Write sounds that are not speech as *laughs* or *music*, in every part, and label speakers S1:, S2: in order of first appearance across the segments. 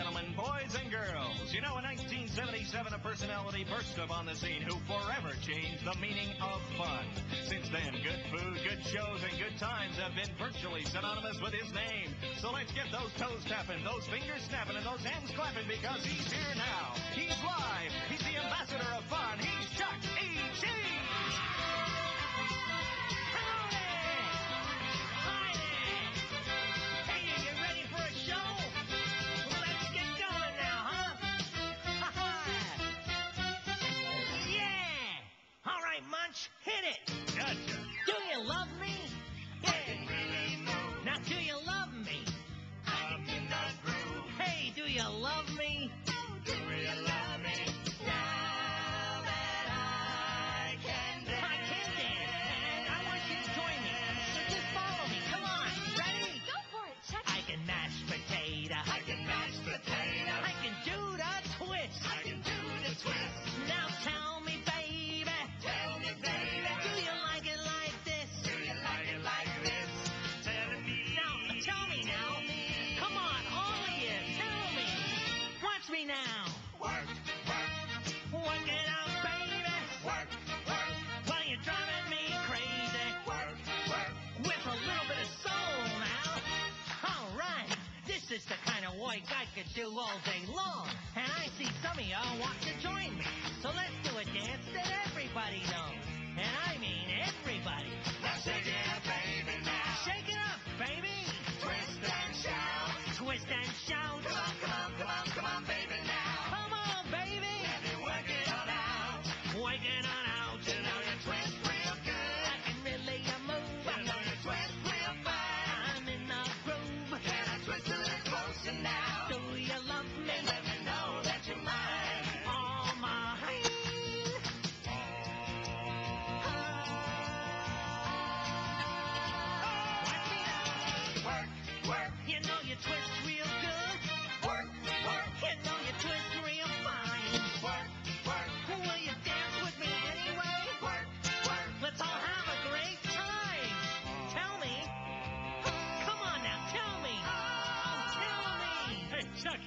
S1: gentlemen, boys and girls. You know, in 1977, a personality burst upon the scene who forever changed the meaning of fun. Since then, good food, good shows, and good times have been virtually synonymous with his name. So let's get those toes tapping, those fingers snapping, and those hands clapping because he's here now. He's live. He's the ambassador of fun. He's Chuck E. Cheese.
S2: ¡Dale! Could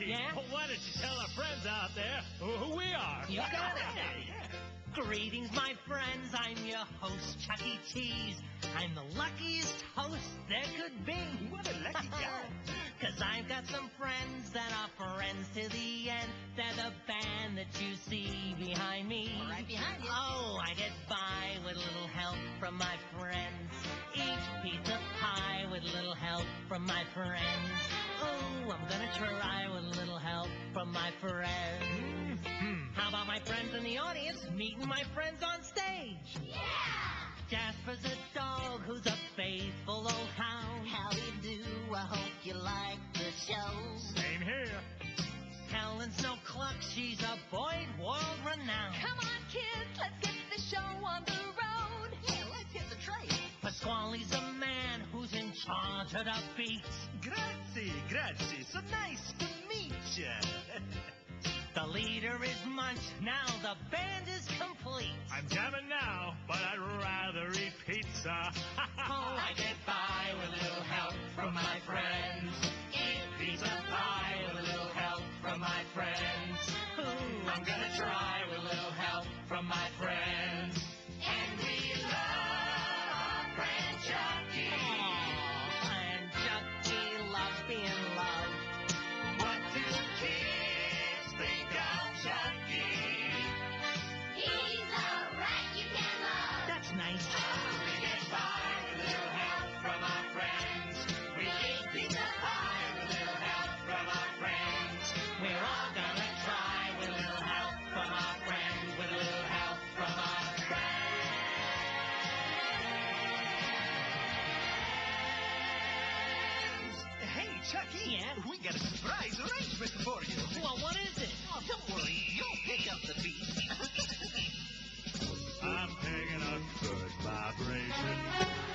S2: Yeah?
S3: why don't you tell our friends out there who, we are?
S2: You got it. Greetings, my friends. I'm your host, Chuck E. Cheese. I'm the luckiest host there could be.
S1: What a lucky guy. *laughs*
S2: Cause I've got some friends that are friends to the end. They're the band that you see behind me.
S4: Right behind you.
S2: Oh, I get by with a little help from my friends. Each pizza pie with a little help from my friends. From my friends. Mm-hmm. How about my friends in the audience meeting my friends on stage?
S4: Yeah!
S2: Jasper's a dog who's a faithful old hound.
S4: Howdy do, you do? I hope you like the show.
S3: Same here.
S2: Helen's no cluck, she's a Boyd world renowned.
S4: Come on, kids, let's get the show on the road. Yeah, let's hit the train.
S2: Pasquale's a man who's in charge of the beats.
S1: Grazie, grazie. So nice to meet you. *laughs*
S2: The leader is Munch, now the band is complete.
S3: I'm jamming now, but I'd rather eat pizza. *laughs*
S2: Oh, I get by with a little help from my friends.
S1: Hey, Chucky.
S2: Yeah?
S1: We got a surprise arrangement for you.
S2: Well, what is it?
S1: Oh, don't worry. You'll pick up the beat. *laughs*
S3: I'm picking up good vibration.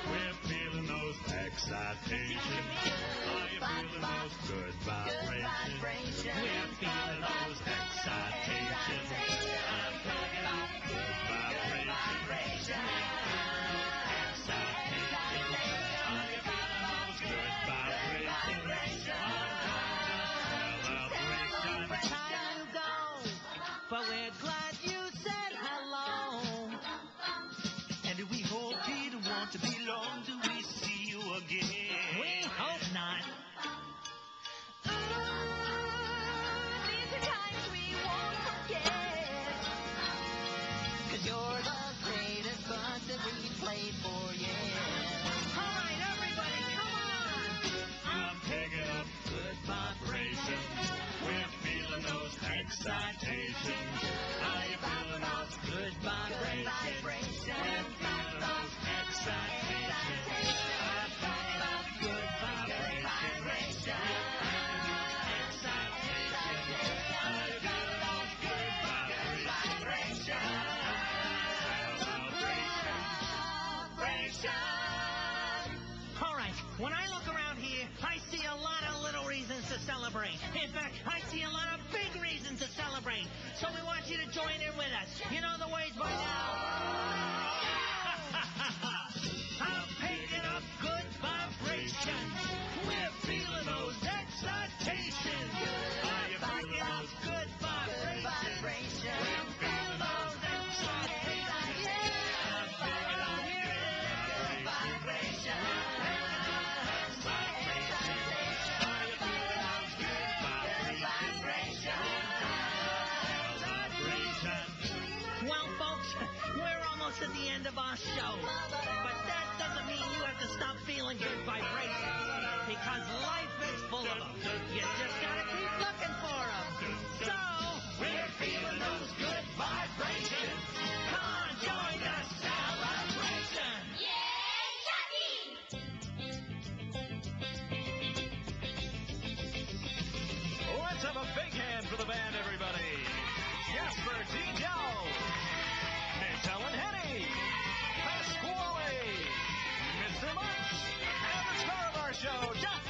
S3: We're feeling those excitations. Are oh, you feeling those good vibrations? We're feeling those excitations. Want to belong till we see you again.
S2: We hope not.
S4: Ooh, these are times we won't forget. Cause you're the greatest bunch that we played for, yeah.
S2: All right, everybody, come on.
S3: I'm picking up good vibrations. We're feeling those excitations.
S2: Celebrate. In fact, I see a lot of big reasons to celebrate. So we want you to join in with us. You know the ways by now. We're almost at the end of our show. But that doesn't mean you have to stop feeling good vibrations. Because life is full of them. You just gotta keep looking for them. So, we're feeling those good vibrations. Come on, join the celebration. Yeah, Chucky! Let's have a big hand for the band, everybody. Jasper T. Jowls. show. Just